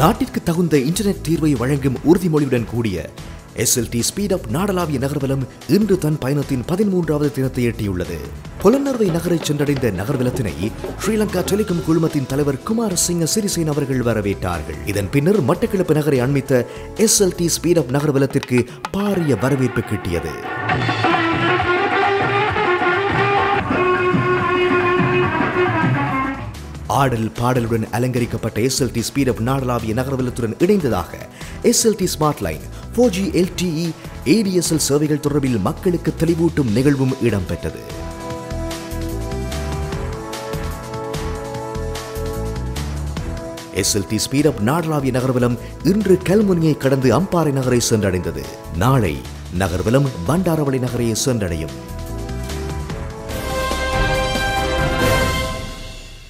நாட்டிற்கு தகுந்த இன்டர்நெட் தீர்வை வழங்கும் உறுதிமொழியுடன் கூடிய எஸ்எல்டி ஸ்பீட் அப் நாடளாவிய நகர்வலம் இன்று தன் பயணத்தின் பதிமூன்றாவது தினத்தை எட்டியுள்ளது. புலனர்வை நகரை சென்றடைந்த நகர்வலத்தினை ஸ்ரீலங்கா டெலிகாம் குழுமத்தின் தலைவர் குமார சிங்க சிறிசேன அவர்கள் வரவேற்றார்கள். இதன் பின்னர் மட்டக்களப்பு நகரை அண்மித்த எஸ்எல்டி ஸ்பீட் அப் நகர்வலத்திற்கு பாரிய வரவேற்பு கிட்டியது. ஆடல் பாடலுடன் அலங்கரிக்கப்பட்ட எஸ்எல்டி ஸ்பீடப் அப் நாடளாவிய நகரவலத்துடன் இணைந்ததாக SLT smart line four G LTE ADSL சேவைகள் தொடர்பில் மக்களுக்கு தெளிவூட்டும் நிகழ்வும் இடம்பெற்றது. எஸ்எல்டி ஸ்பீடப் அப் நாடளாவிய நகர்வலம் இன்று கல்முனியை கடந்து அம்பாறை நகரை சென்றடைந்தது. நாளை நகர்வலம் பண்டாரவளை நகரையை சென்றடையும்.